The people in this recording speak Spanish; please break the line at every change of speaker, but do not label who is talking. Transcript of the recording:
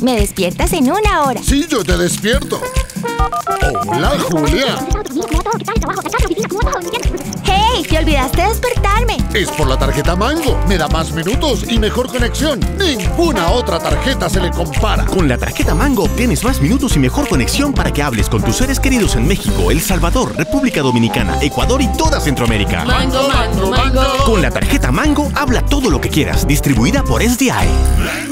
Me despiertas en una hora.
Sí, yo te despierto. Hola, Julia.
¡Hey! Te olvidaste de despertarme.
Es por la tarjeta Mango. Me da más minutos y mejor conexión. Ninguna otra tarjeta se le compara.
Con la tarjeta Mango obtienes más minutos y mejor conexión para que hables con tus seres queridos en México, El Salvador, República Dominicana, Ecuador y toda Centroamérica.
Mango, mango, mango.
Con la tarjeta Mango habla todo lo que quieras, distribuida por SDI.